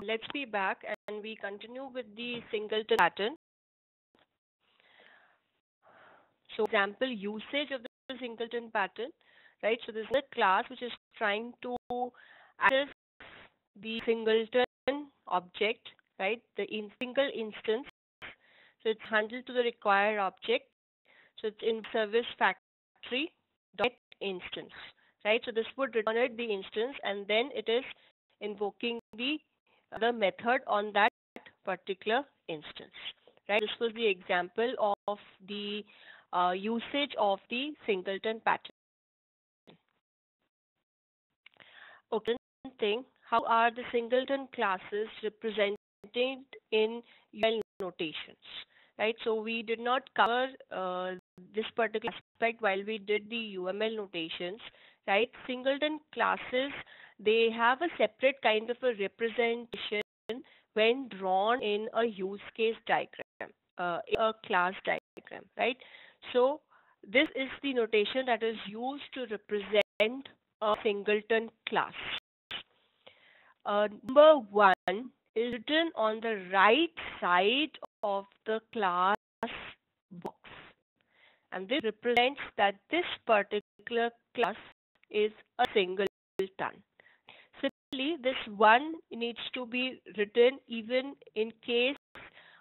let's be back and we continue with the singleton pattern. So example usage of the singleton pattern, right? So this is a class which is trying to access the singleton object, right? The in single instance. So it's handled to the required object. So it's in service factory dot instance, right? So this would return it the instance and then it is invoking the the method on that particular instance, right? This was the example of the uh, usage of the singleton pattern. Okay, thing, how are the singleton classes represented in UML notations? Right, so we did not cover uh, this particular aspect while we did the UML notations. Right, singleton classes they have a separate kind of a representation when drawn in a use case diagram, uh, a class diagram, right? So this is the notation that is used to represent a singleton class. Uh, number one is written on the right side of the class box. And this represents that this particular class is a singleton. Similarly, this one needs to be written even in case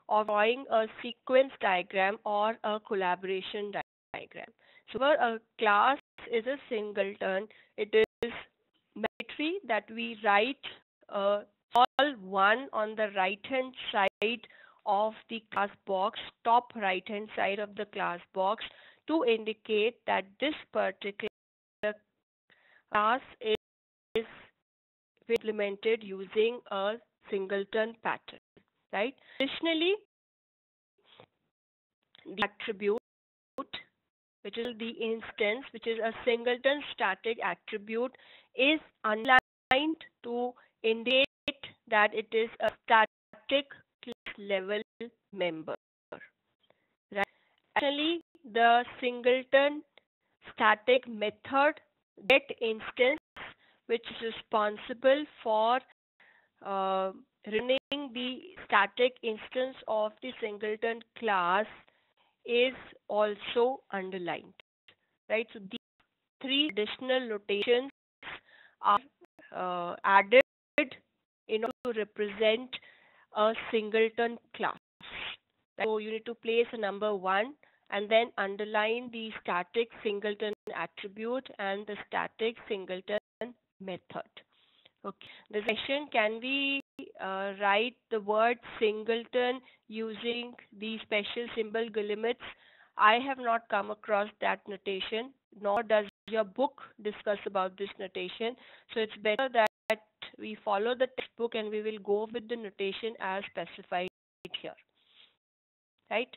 of drawing a sequence diagram or a collaboration diagram. So where a class is a singleton. It is mandatory that we write uh, all one on the right hand side of the class box, top right hand side of the class box to indicate that this particular class is implemented using a singleton pattern, right? Additionally, the attribute, which is the instance, which is a singleton static attribute, is underlined to indicate that it is a static class level member. Right? Actually, the singleton static method get instance which is responsible for uh, running the static instance of the singleton class is also underlined right? So these three additional notations are uh, added in order to represent a singleton class so you need to place a number one and then underline the static singleton attribute and the static singleton method. Okay. The question, can we uh, write the word singleton using the special symbol guillemets? I have not come across that notation, nor does your book discuss about this notation. So it's better that we follow the textbook and we will go with the notation as specified here. Right?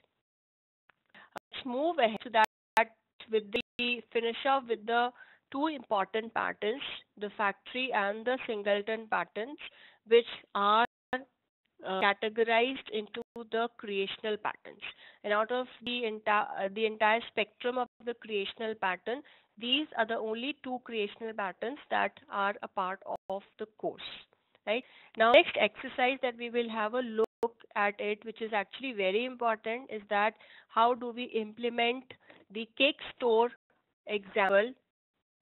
Let's move ahead to that with the finish off with the two important patterns, the factory and the singleton patterns, which are uh, categorized into the creational patterns. And out of the entire uh, the entire spectrum of the creational pattern, these are the only two creational patterns that are a part of the course. Right now, next exercise that we will have a look at it, which is actually very important, is that how do we implement the cake store example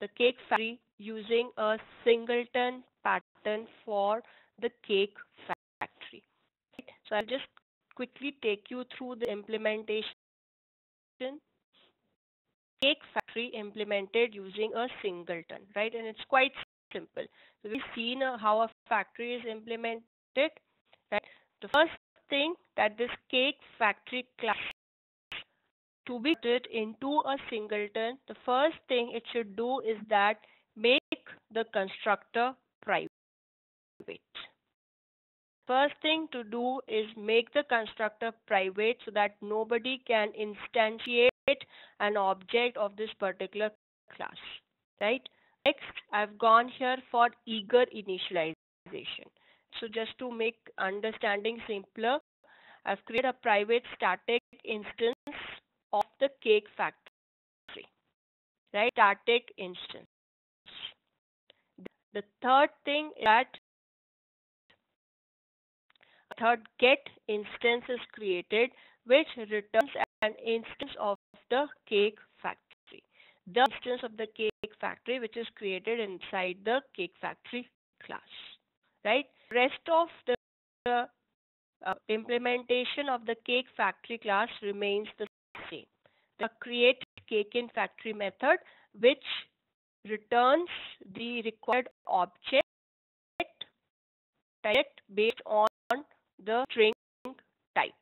the cake factory using a singleton pattern for the cake factory. So I'll just quickly take you through the implementation. Cake factory implemented using a singleton, right? And it's quite simple. So we've seen uh, how a factory is implemented, right? The first thing that this cake factory class to be put into a singleton, the first thing it should do is that make the constructor private. First thing to do is make the constructor private so that nobody can instantiate an object of this particular class, right? Next, I've gone here for eager initialization. So just to make understanding simpler, I've created a private static instance of the cake factory, right? Static instance. The third thing is that method get instance is created which returns an instance of the cake factory. The instance of the cake factory which is created inside the cake factory class. Right? Rest of the, the uh, implementation of the cake factory class remains the The create cake in factory method which returns the required object based on the string type.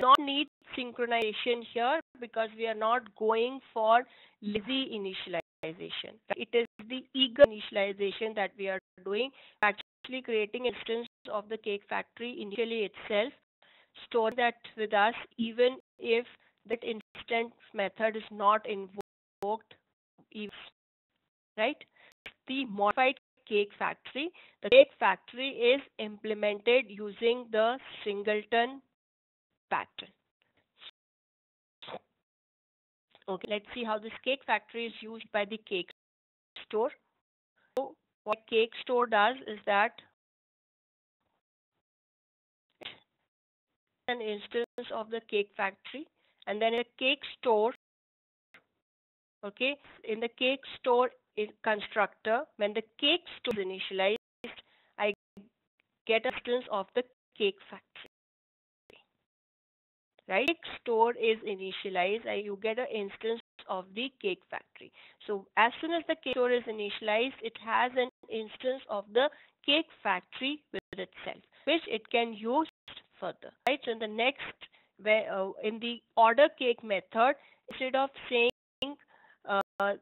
Not need synchronization here because we are not going for lazy initialization. It is the eager initialization that we are doing, actually creating instance of the cake factory initially itself, store that with us even if that instant method is not invoked, right? The modified cake factory. The cake factory is implemented using the singleton pattern. Okay, let's see how this cake factory is used by the cake store. So what cake store does is that an instance of the cake factory and then a cake store okay? In the cake store constructor when the cake store is initialized i get an instance of the cake factory. Right? Cake store is initialized I, you get an instance of the cake factory. So as soon as the cake store is initialized it has an instance of the cake factory with itself which it can use further. Right? So in the next where uh, in the order cake method instead of saying uh, uh,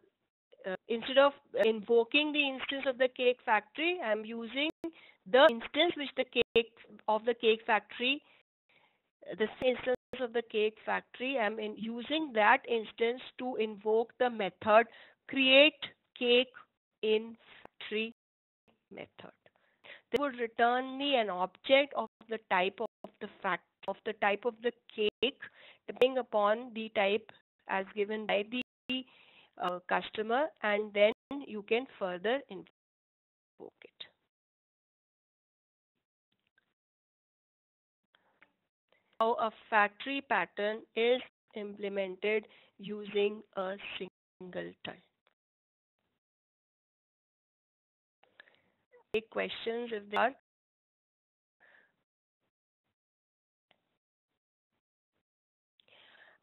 instead of invoking the instance of the cake factory i'm using the instance which the cake of the cake factory the instance of the cake factory i'm in using that instance to invoke the method create cake in factory method. They would return me an object of the type of the fact of the type of the cake depending upon the type as given by the uh, customer and then you can further invoke it. How a factory pattern is implemented using a single singleton. Take questions if there are.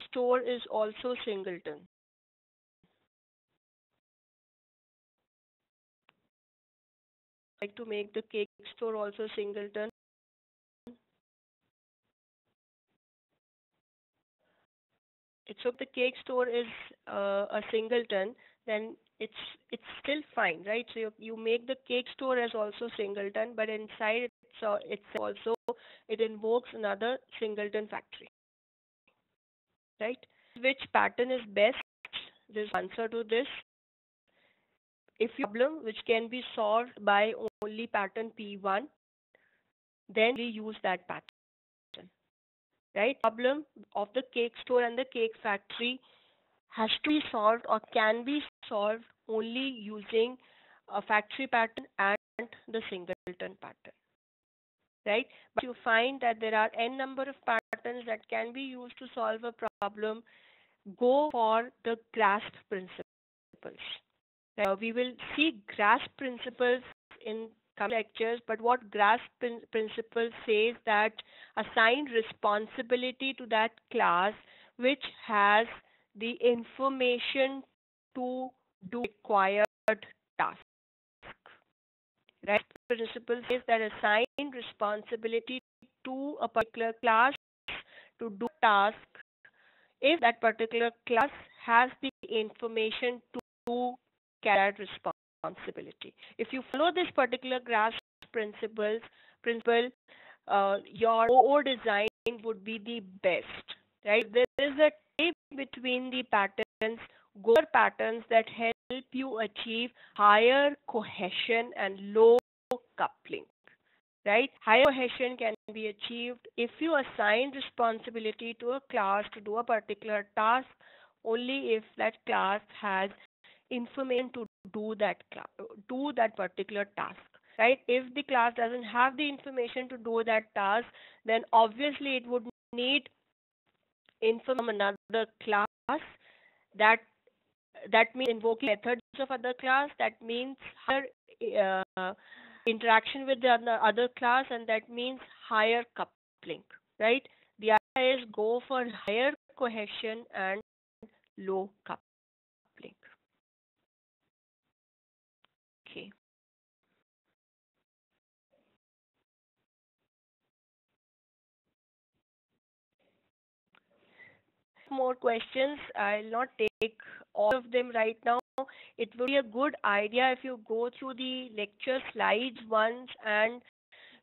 Store is also singleton. like to make the cake store also singleton. So if the cake store is uh, a singleton, then it's it's still fine, right? So you, you make the cake store as also singleton, but inside it's, uh, it's also it invokes another singleton factory right? Which pattern is best? This answer to this. If you problem which can be solved by only pattern P1, then we use that pattern. Right? Problem of the cake store and the cake factory has to be solved or can be solved only using a factory pattern and the singleton pattern right? But you find that there are n number of patterns that can be used to solve a problem. Go for the grasp principles. Uh, we will see grasp principles in coming lectures, but what grasp principle says that assign responsibility to that class which has the information to do required tasks right principle says that assign responsibility to a particular class to do task if that particular class has the information to carry that responsibility. If you follow this particular grasp principles, principle, uh, your OO design would be the best, right? There is a tape between the patterns, goal patterns that help you achieve higher cohesion and low coupling right higher cohesion can be achieved if you assign responsibility to a class to do a particular task only if that class has information to do that do that particular task right? If the class doesn't have the information to do that task, then obviously it would need info from another class. That that means invoking methods of other class. That means higher uh, interaction with the other class, and that means higher coupling, right? The idea is go for higher cohesion and low coupling. Okay. More questions. I'll not take all of them right now. It would be a good idea if you go through the lecture slides once and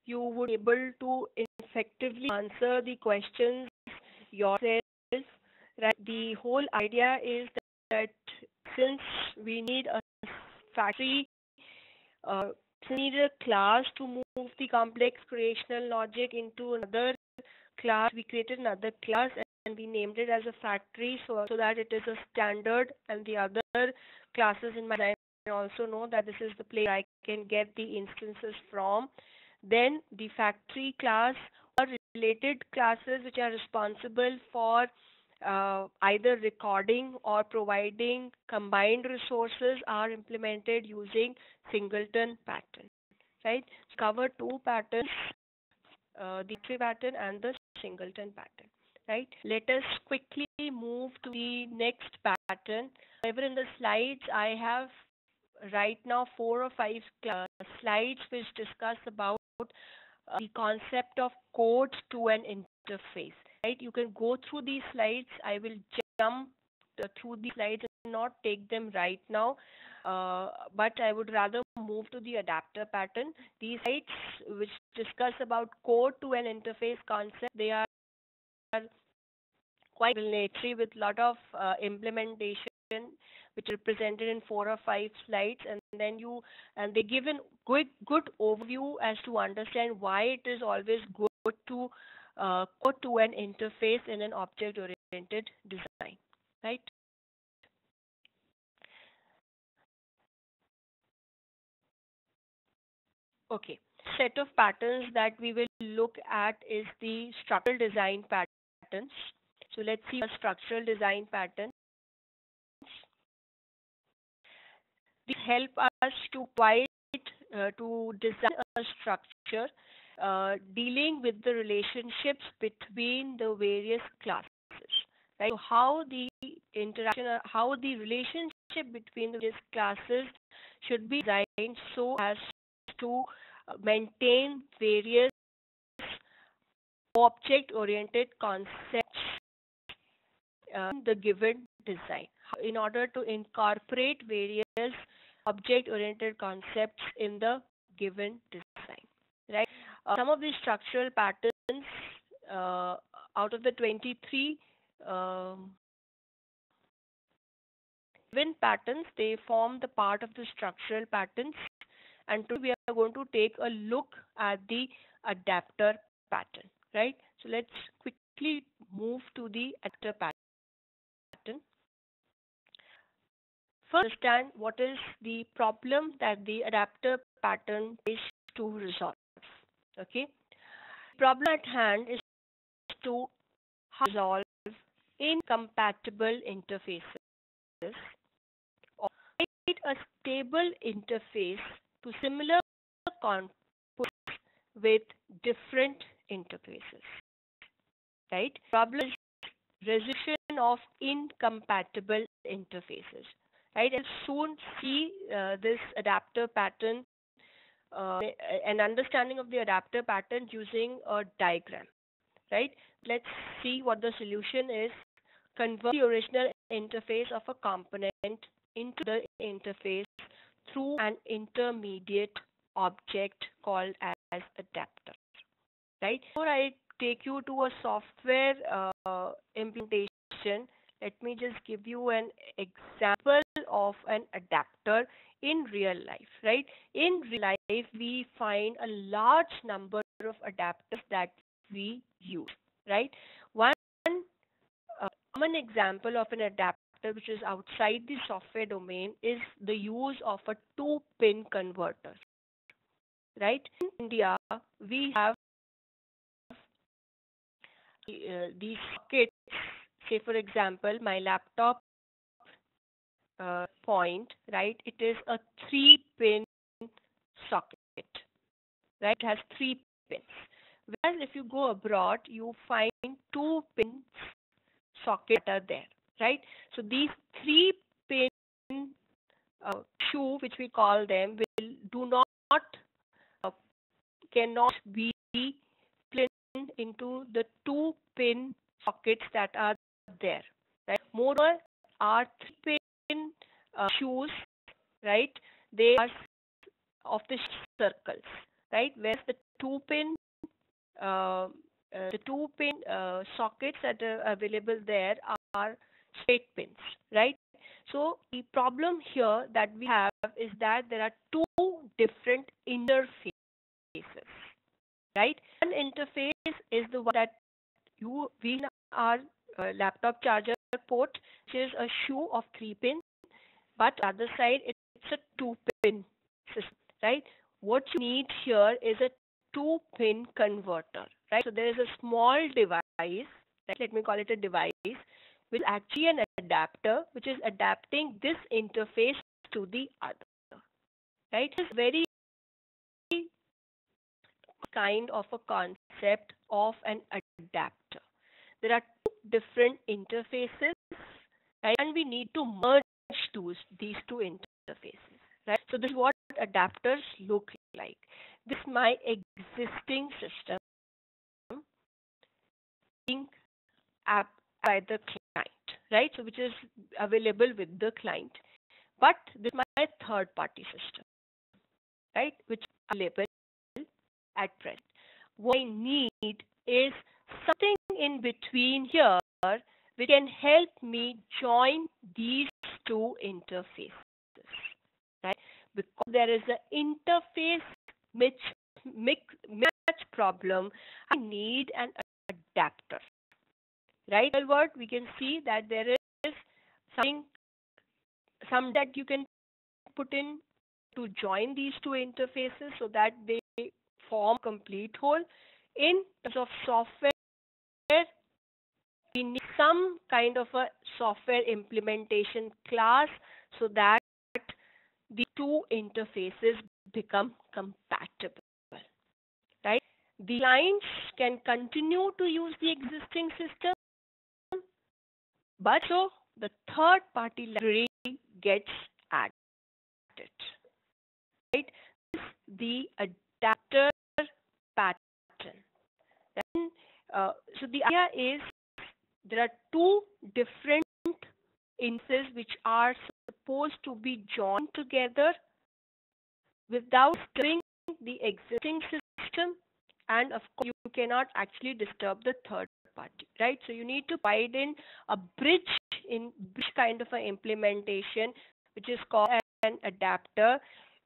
you would be able to effectively answer the questions yourself. Right? The whole idea is that since we need a factory uh, need a class to move the complex creational logic into another class. We created another class and we named it as a factory so, so that it is a standard and the other classes in my design also know that this is the place I can get the instances from. Then the factory class or related classes which are responsible for uh, either recording or providing combined resources are implemented using singleton pattern right? So cover two patterns uh, the tree pattern and the singleton pattern right? Let us quickly move to the next pattern however in the slides i have right now four or five uh, slides which discuss about uh, the concept of codes to an interface right? You can go through these slides. I will jump through the slides and not take them right now. Uh, but I would rather move to the adapter pattern. These slides which discuss about code to an interface concept, they are quite explanatory with lot of uh, implementation which are presented in four or five slides and then you and they give a good good overview as to understand why it is always good to uh, code to an interface in an object-oriented design, right? Okay, set of patterns that we will look at is the structural design patterns. So let's see a structural design pattern. These help us to quite uh, to design a structure uh, dealing with the relationships between the various classes right? So how the interaction how the relationship between the various classes should be designed so as to maintain various object oriented concepts uh, in the given design in order to incorporate various object oriented concepts in the given design right uh, some of these structural patterns uh, out of the 23 um, given patterns, they form the part of the structural patterns. And today we are going to take a look at the adapter pattern, right? So let's quickly move to the adapter pattern. First, understand what is the problem that the adapter pattern is to resolve. Okay. Problem at hand is to resolve incompatible interfaces or create a stable interface to similar concepts with different interfaces. Right? Problem is resolution of incompatible interfaces. Right? And soon see uh, this adapter pattern uh, an understanding of the adapter pattern using a diagram, right? Let's see what the solution is. Convert the original interface of a component into the interface through an intermediate object called as adapter, right? Before I take you to a software uh, implementation, let me just give you an example of an adapter in real life, right? In real life, we find a large number of adapters that we use, right? One uh, common example of an adapter which is outside the software domain is the use of a two pin converter. right? In India, we have uh, these sockets. Say, for example, my laptop uh, point, right? It is a three-pin socket, right? It has three pins. Whereas if you go abroad, you find two pin socket that are there, right? So these three pin uh, shoe, which we call them, will do not uh, cannot be into the two pin sockets that are there, right? Moreover, our three pin uh, shoes, right? They are of the circles, right? Whereas the two pin uh, uh, the two pin uh, sockets that are available there are straight pins, right? So the problem here that we have is that there are two different interfaces, right? One interface is the one that you we our uh, laptop charger port, which is a shoe of three pins, but other side it's a two pin system, right? What you need here is a two pin converter, right? So there is a small device, right? let me call it a device, which is actually an adapter, which is adapting this interface to the other, right? It's very kind of a concept of an adapter. There are two different interfaces, right? And we need to merge those, these two interfaces, right? So this is what adapters look like. This is my existing system being app by the client, right? So which is available with the client. But this is my third party system, right? Which is available at present. What I need is something in between here which can help me join these two interfaces, right? Because there is an interface match, match problem, I need an adapter, right? Well, we can see that there is something, some that you can put in to join these two interfaces so that they form complete whole. In terms of software, we need some kind of a software implementation class so that the two interfaces become compatible, right? The clients can continue to use the existing system, but so the third party library gets added, right? this the adapter pattern. Uh, so the idea is there are two different instances which are supposed to be joined together without disturbing the existing system. And of course you cannot actually disturb the third party right? So you need to provide in a bridge in bridge kind of an implementation which is called an adapter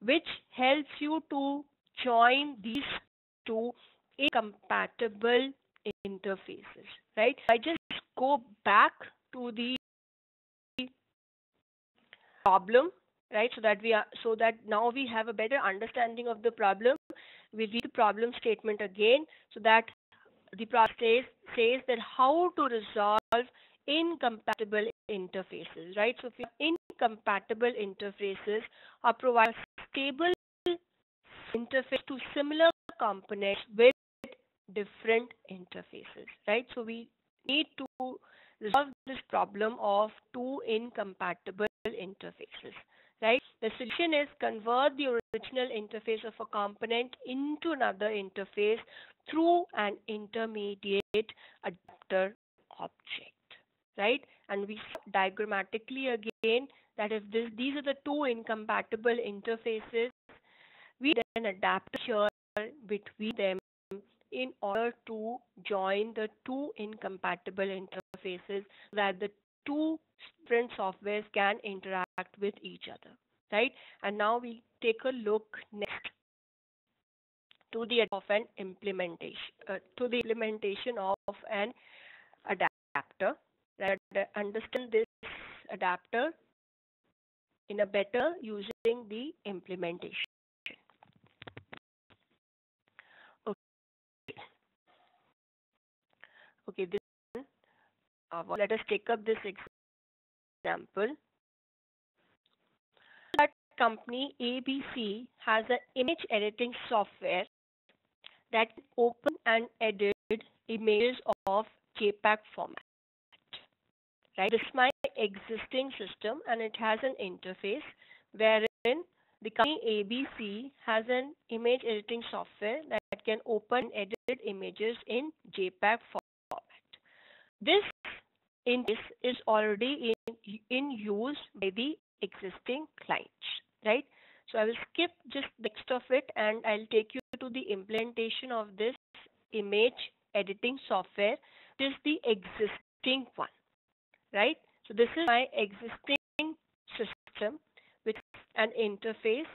which helps you to join these two incompatible interfaces right? I just go back to the problem right? So that we are so that now we have a better understanding of the problem. We read the problem statement again so that the process says, says that how to resolve incompatible interfaces right? So if incompatible interfaces are provide stable interface to similar components with different interfaces right so we need to resolve this problem of two incompatible interfaces right? The solution is convert the original interface of a component into another interface through an intermediate adapter object, right? And we diagrammatically again that if this, these are the two incompatible interfaces, we then adapt here between them in order to join the two incompatible interfaces that the two different softwares can interact with each other, right? And now we take a look next to the of an implementation uh, to the implementation of an adapter. Right? Understand this adapter in a better using the implementation. Okay, this uh, let us take up this example. That company ABC has an image editing software that open and edit images of JPEG format. Right, this is my existing system and it has an interface wherein the company ABC has an image editing software that can open and edit images in JPEG format. This interface is already in, in use by the existing clients, right? So I will skip just next of it and I'll take you to the implementation of this image editing software. This is the existing one, right? So this is my existing system with an interface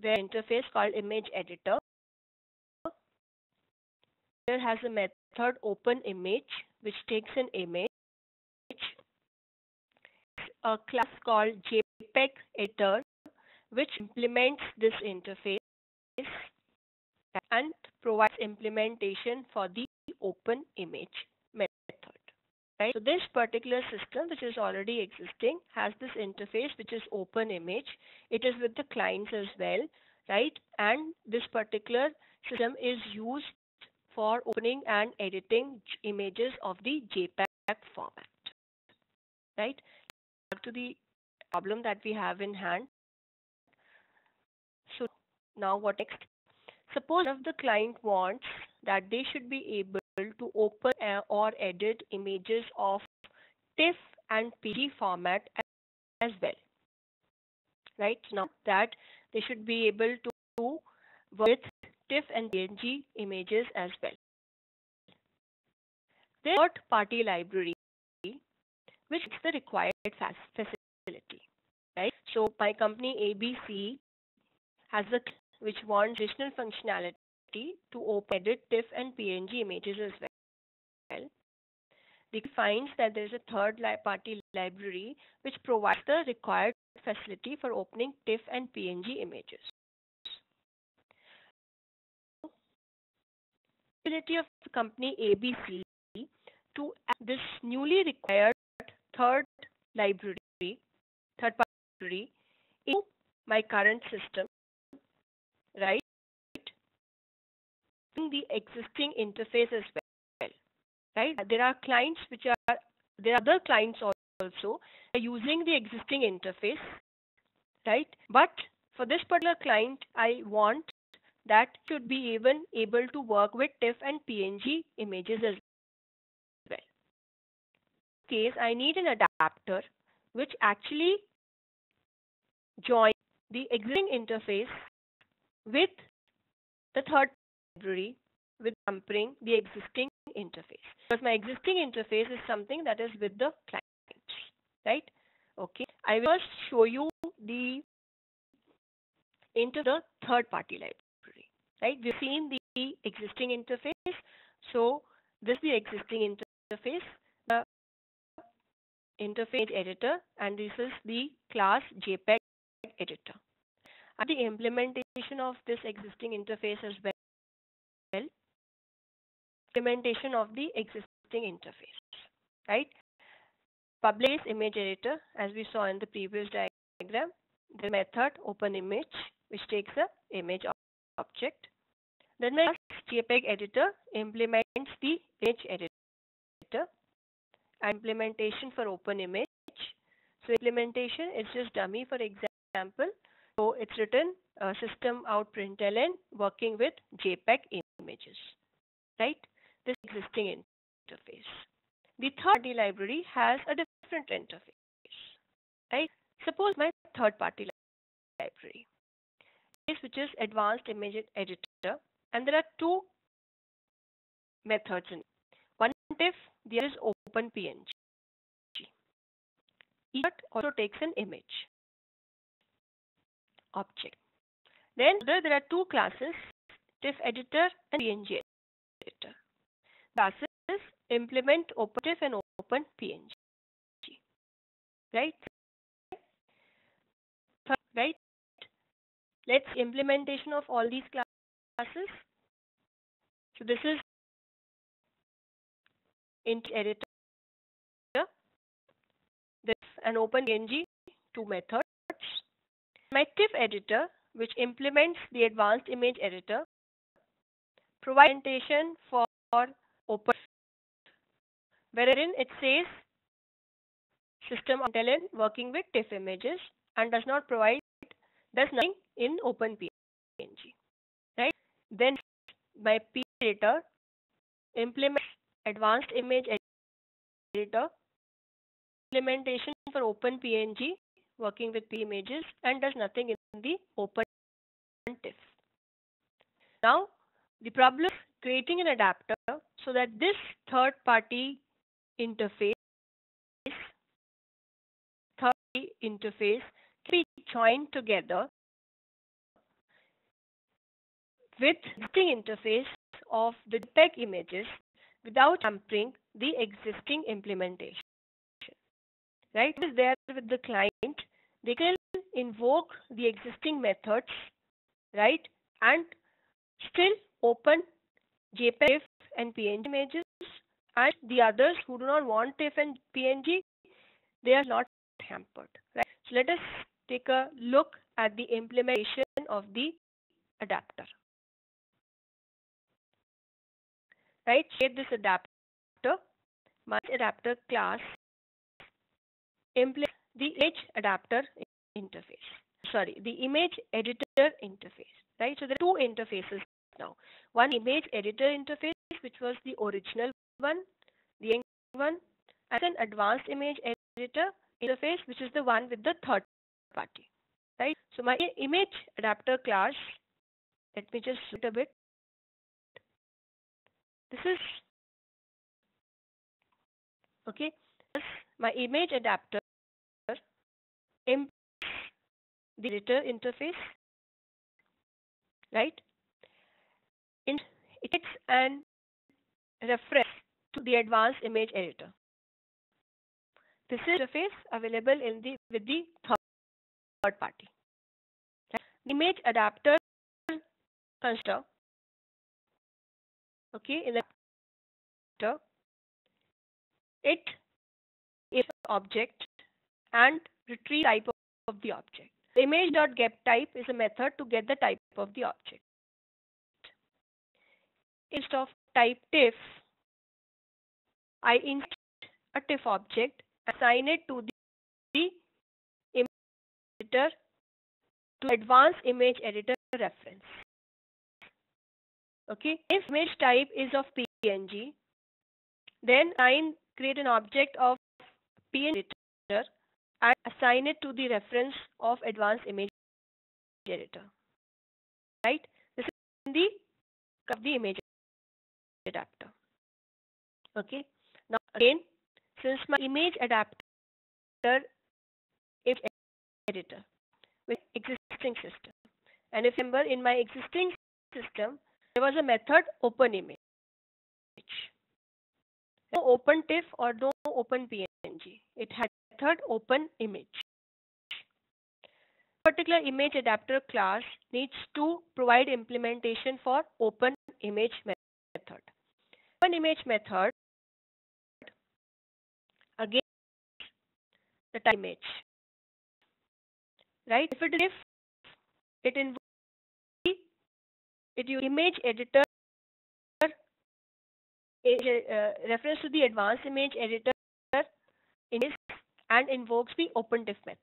where interface called image editor. Here has a method open image which takes an image. A class called JPEG editor which implements this interface and provides implementation for the open image method. Right? So this particular system which is already existing has this interface which is open image. It is with the clients as well, right? And this particular system is used for opening and editing images of the JPEG format. Right? Back to the problem that we have in hand. So now what next? Suppose if the client wants that they should be able to open or edit images of TIFF and PNG format as well. Right now that they should be able to with TIFF and PNG images as well. Third party library which is the required facility. Right? So my company ABC has a which wants additional functionality to open, edit TIFF and PNG images as well. They finds that there is a third li party library which provides the required facility for opening TIFF and PNG images. Ability of the company ABC to add this newly required third library, third party library in my current system right? The existing interface as well, right? There are clients which are, there are other clients also using the existing interface, right? But for this particular client, I want that should be even able to work with TIFF and PNG images as well. In case I need an adapter which actually joins the existing interface with the third library with comparing the existing interface. Because my existing interface is something that is with the client, right? Okay. I will first show you the into the third party library, right? We've seen the existing interface. So this is the existing interface, the interface editor, and this is the class JPEG editor and the implementation of this existing interface as well. Implementation of the existing interface, right? Publish image editor, as we saw in the previous diagram, the method open image, which takes a image object. Then my JPEG editor implements the image editor implementation for open image. So implementation is just dummy for example so it's written uh, system out println working with JPEG images, right? This existing interface. The third party library has a different interface, right? Suppose my third party library which is advanced image editor and there are two methods in it. one if there is open png each also takes an image object. Then there are two classes, TIFF editor and PNG editor. Classes implement OpenTIFF and open png Right? Right? Let's implementation of all these classes. So this is in editor. This is an open PNG two methods. My TIFF editor, which implements the advanced image editor, provides for open wherein it says system intelligent working with TIFF images and does not provide does nothing in OpenPNG. Then my P editor implements advanced image editor implementation for open PNG working with P images and does nothing in the Open TIFF. Now the problem creating an adapter so that this third party interface third party interface can be joined together with existing interface of the JPEG images without hampering the existing implementation. Right? It is there with the client. They can invoke the existing methods, right? And still open JPEG and PNG images and the others who do not want TIFF and PNG, they are not hampered. Right? So let us take a look at the implementation of the adapter. Right, share this adapter, my adapter class implement the image adapter interface. Sorry, the image editor interface. Right, so there are two interfaces now. One image editor interface, which was the original one, the one, and an advanced image editor interface, which is the one with the third party. Right. So my image adapter class, let me just look a bit. This is okay. My image adapter in the editor interface, right? In it takes an reference to the advanced image editor. This is interface available in the with the third party. The image adapter constructor. Okay, in the it is object and retrieve type of the object. The image.getType is a method to get the type of the object. Instead of type TIFF, I insert a TIFF object, assign it to the, the image editor to advanced image editor reference. Okay, if image type is of PNG, then I create an object of PNG editor and assign it to the reference of advanced image editor. Right? This is the of the image adapter. Okay. Now again, since my image adapter is editor with existing system, and if remember in my existing system there was a method open image. No open TIFF or no open PNG. It had method open image. Particular image adapter class needs to provide implementation for open image method. Open image method again the type image. Right? If it is if it involves it use image editor uh, reference to the advanced image editor in and invokes the OpenTIFF method.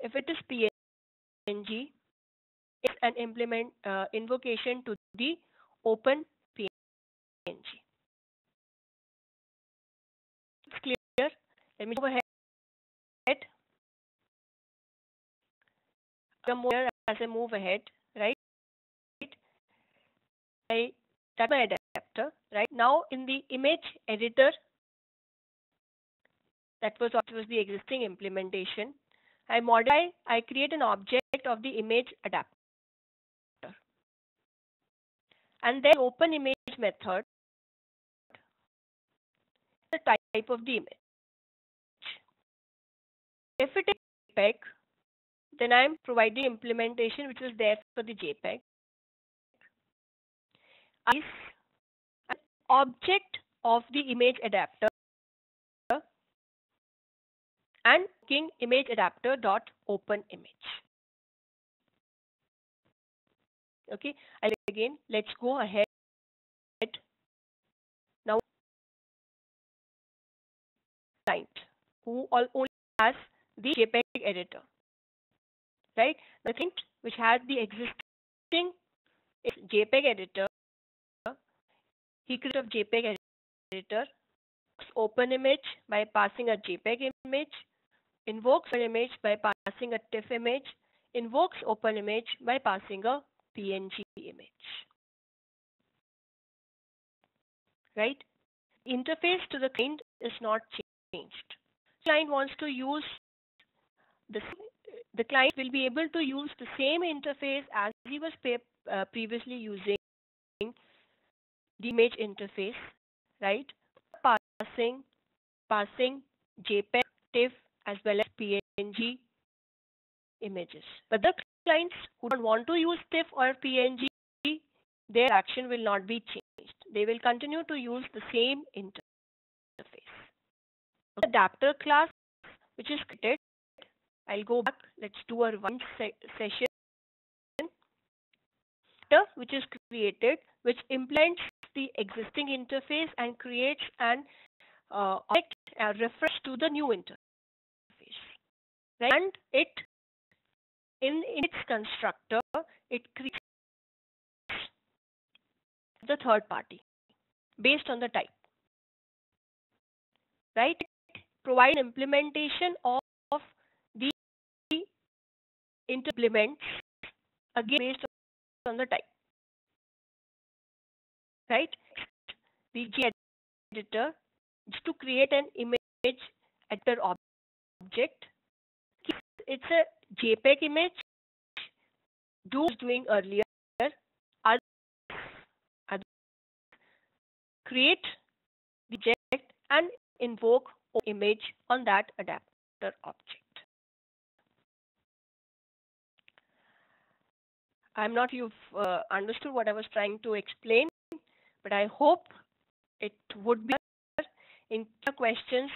If it is PNG, it's an implement uh, invocation to the Open PNG. It's clear. Let me go ahead. More as I move ahead, right? I that's my adapter, right? Now in the image editor that was was the existing implementation. I modify, I create an object of the image adapter. And then open image method, the type of the image. If it is JPEG, then I am providing implementation which is there for the JPEG. Ice, object of the image adapter and king image adapter dot open image. Okay, I'll again let's go ahead. Now client who all only has the JPEG editor. Right? The client which has the existing JPEG editor. He creates a JPEG editor, open image by passing a JPEG image, invokes an image by passing a TIFF image, invokes open image by passing a PNG image. Right? Interface to the client is not changed. Client wants to use the the client will be able to use the same interface as he was uh, previously using the image interface, right? Passing, passing JPEG, TIFF, as well as PNG images. But the clients who don't want to use TIFF or PNG, their action will not be changed. They will continue to use the same interface. The adapter class, which is created, I'll go back. Let's do a one se session which is created, which implements the existing interface and creates an uh, object a reference to the new interface. Right? And it, in, in its constructor, it creates the third party based on the type. Right? Provide implementation of, of the implements again based on the type. Right? The editor is to create an image editor object. It's a JPEG image. Do doing earlier. create the object and invoke image on that adapter object. I'm not you've uh, understood what I was trying to explain, but I hope it would be in questions.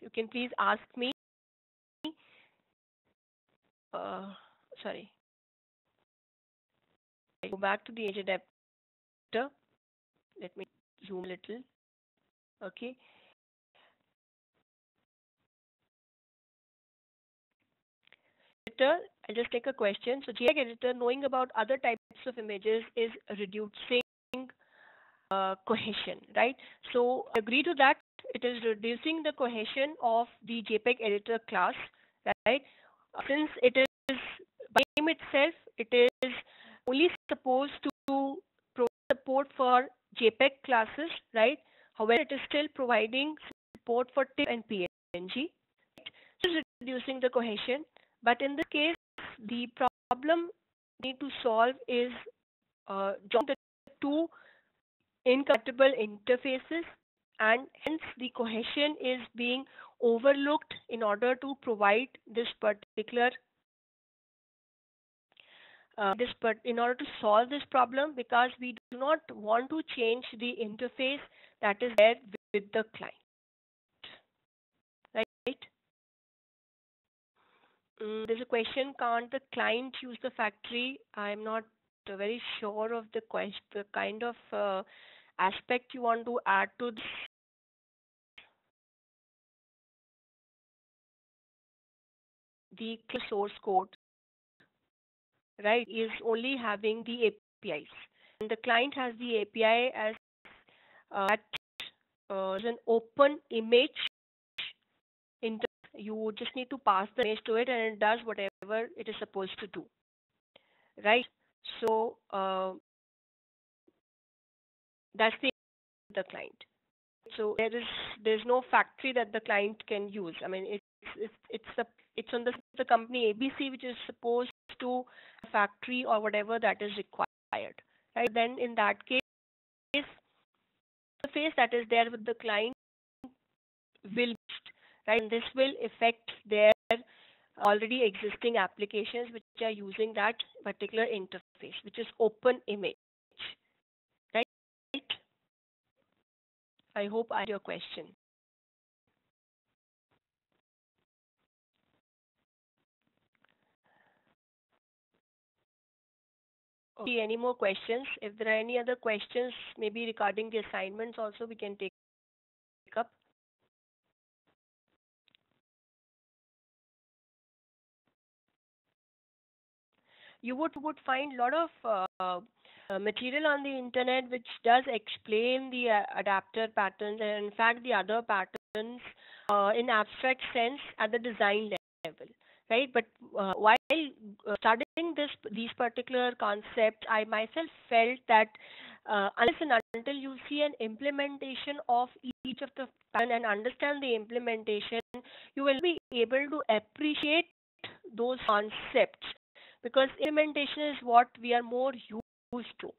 You can please ask me. Uh, sorry. Go back to the edge adapter. Let me zoom a little. Okay. Just take a question. So JPEG editor, knowing about other types of images is reducing uh, cohesion, right? So agree to that. It is reducing the cohesion of the JPEG editor class, right? Since it is by name itself, it is only supposed to support for JPEG classes, right? However, it is still providing support for TIFF and PNG. Right? So reducing the cohesion. But in this case, the problem we need to solve is uh, the two incompatible interfaces and hence the cohesion is being overlooked in order to provide this particular uh, this but in order to solve this problem because we do not want to change the interface that is there with the client right Mm, there's a question, can't the client use the factory? I'm not very sure of the question, the kind of uh, aspect you want to add to this. The source code, right, is only having the APIs. And the client has the API as uh, uh, an open image you just need to pass the image to it and it does whatever it is supposed to do. Right? So uh, that's the the client. So there is there's no factory that the client can use. I mean it's it's it's a it's on the the company abc which is supposed to factory or whatever that is required. Right? Then in that case the face that is there with the client will right? And this will affect their already existing applications which are using that particular interface, which is open image, right? I hope I your question. Okay, any more questions? If there are any other questions, maybe regarding the assignments also, we can take up. You would would find a lot of uh, uh, material on the internet which does explain the uh, adapter patterns and in fact the other patterns uh, in abstract sense at the design level right? But uh, while studying this these particular concepts i myself felt that uh, unless and until you see an implementation of each of the pattern and understand the implementation you will be able to appreciate those concepts because implementation is what we are more used to.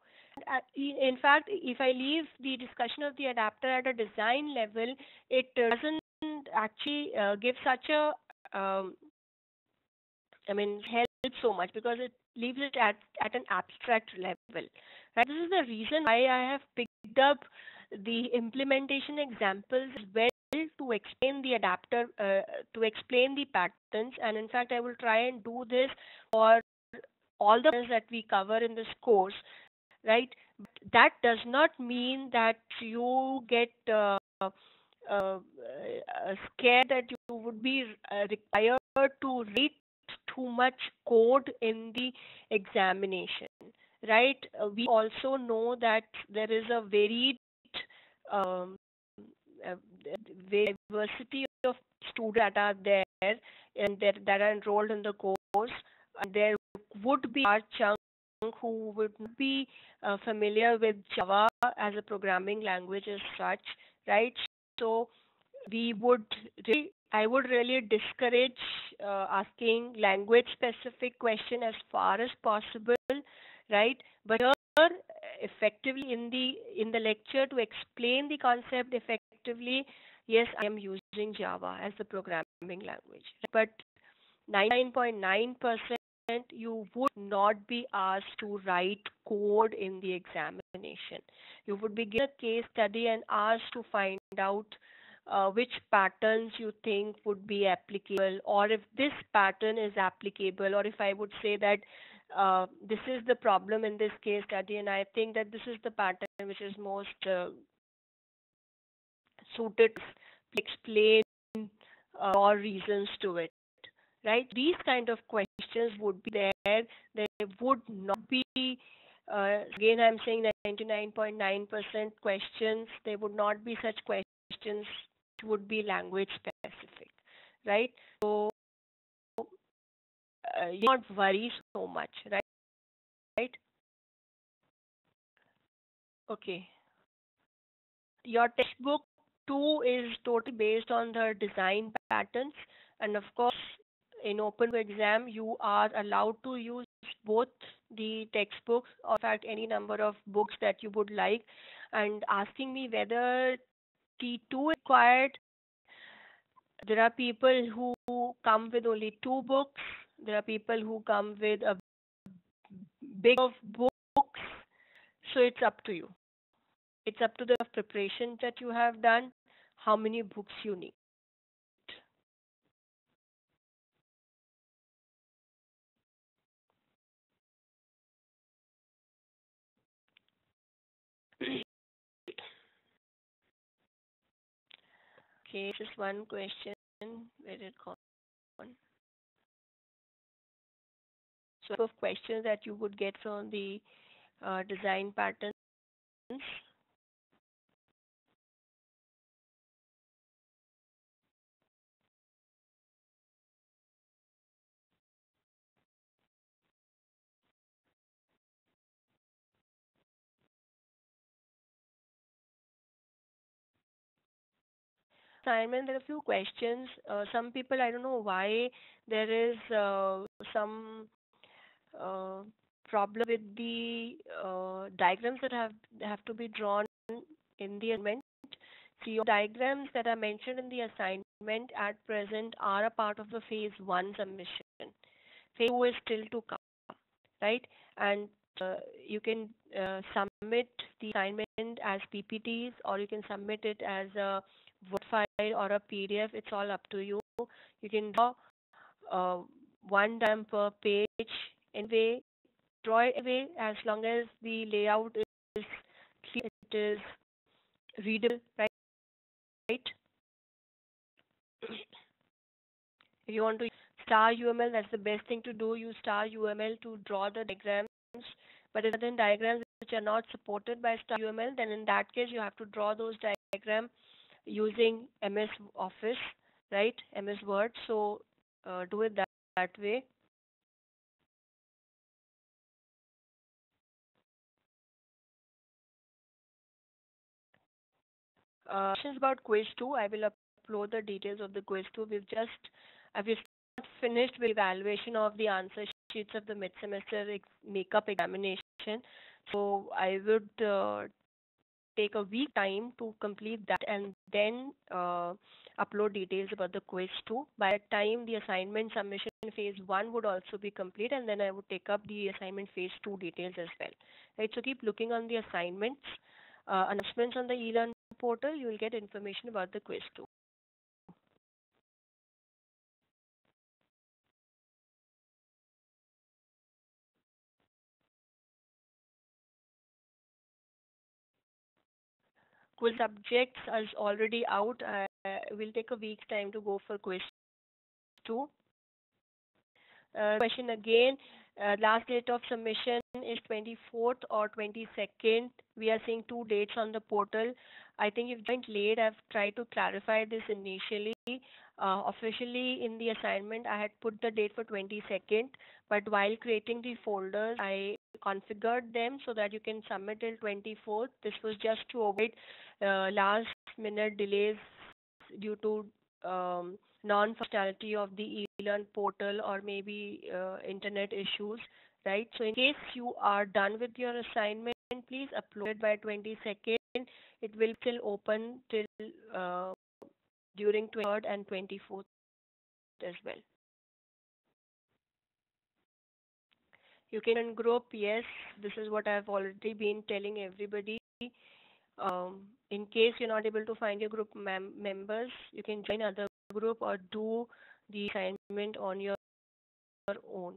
In fact, if I leave the discussion of the adapter at a design level, it doesn't actually uh, give such a, um, I mean, help so much because it leaves it at, at an abstract level. Right? This is the reason why I have picked up the implementation examples as well to explain the adapter, uh, to explain the patterns. And in fact, I will try and do this for all the things that we cover in this course, right? That does not mean that you get uh, uh, scared that you would be uh, required to read too much code in the examination, right? Uh, we also know that there is a varied um, diversity of students that are there and that are enrolled in the course. There would be a chunk who would be uh, familiar with Java as a programming language as such, right? So we would really, I would really discourage uh, asking language specific question as far as possible, right? But here, effectively in the in the lecture to explain the concept effectively, yes, I am using Java as the programming language, but 99.9% you would not be asked to write code in the examination. You would be given a case study and asked to find out uh, which patterns you think would be applicable, or if this pattern is applicable, or if I would say that uh, this is the problem in this case study, and I think that this is the pattern which is most uh, suited to explain uh, or reasons to it right? These kind of questions would be there. They would not be, uh, again, I'm saying 99.9% questions. There would not be such questions. Would be language specific, right? So uh, you not worry so much, right? Right? Okay. Your textbook too is totally based on the design patterns, and of course, in open exam, you are allowed to use both the textbooks or in fact any number of books that you would like and asking me whether T2 is required. There are people who come with only two books. There are people who come with a big of books. So it's up to you. It's up to the preparation that you have done, how many books you need. Okay, just one question. Where did it? So of questions that you would get from the uh, design patterns. Assignment, there are a few questions. Uh, some people, I don't know why there is uh, some uh, problem with the uh, diagrams that have have to be drawn in the assignment. So diagrams that are mentioned in the assignment at present are a part of the phase one submission. Phase two is still to come, right? And uh, you can uh, submit the assignment as PPTs or you can submit it as a Word file or a PDF. It's all up to you. You can draw uh, one time per page anyway. Draw it away as long as the layout is clear, it is readable, right? right? if you want to star UML, that's the best thing to do. Use star UML to draw the diagrams. But if then diagrams which are not supported by star UML, then in that case you have to draw those diagrams using MS Office, right? MS Word. So uh, do it that, that way. Uh, questions about quiz 2. I will upload the details of the quiz 2. We've just uh, we've finished with evaluation of the answer sheets of the mid-semester ex makeup examination. So I would uh, take a week time to complete that and then uh, upload details about the quiz 2. By that time, the assignment submission phase 1 would also be complete and then I would take up the assignment phase 2 details as well. Right, so keep looking on the assignments, uh, announcements on the eLearn portal, you will get information about the quiz 2. Quiz subjects is already out. Uh, we'll take a week's time to go for quiz two. Uh, question again. Uh, last date of submission is 24th or 22nd. We are seeing two dates on the portal. I think if joined late, I've tried to clarify this initially. Uh, officially in the assignment, I had put the date for 22nd, but while creating the folders, I configured them so that you can submit till 24th. This was just to avoid uh, last minute delays due to um, non-functionality of the eLearn portal or maybe uh, internet issues, right? So in case you are done with your assignment, please upload it by 22nd. It will still open till uh, during 23rd and 24th as well. You can group, yes, this is what I've already been telling everybody. Um, in case you're not able to find your group mem members, you can join other group or do the assignment on your, your own.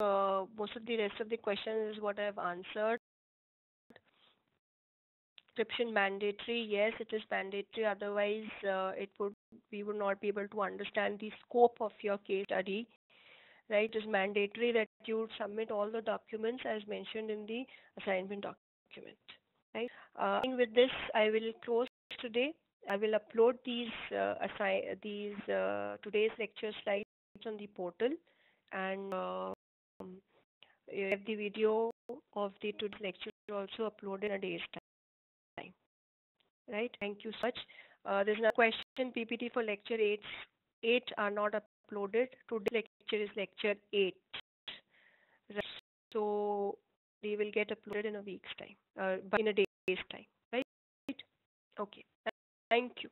Uh, most of the rest of the questions is what I've answered. Description mandatory, yes, it is mandatory. Otherwise, uh, it would we would not be able to understand the scope of your case study. Right, it is mandatory that you submit all the documents as mentioned in the assignment document. Right. Uh, with this, I will close today. I will upload these uh, assign these uh, today's lecture slides on the portal and um, have the video of the today's lecture also uploaded in a day's time. Right. Thank you so much. Uh, there's a question PPT for lecture 8. 8 are not uploaded. Today's lecture is lecture 8. Right. So they will get uploaded in a week's time, uh, in a day's time. Right. Okay. Thank you.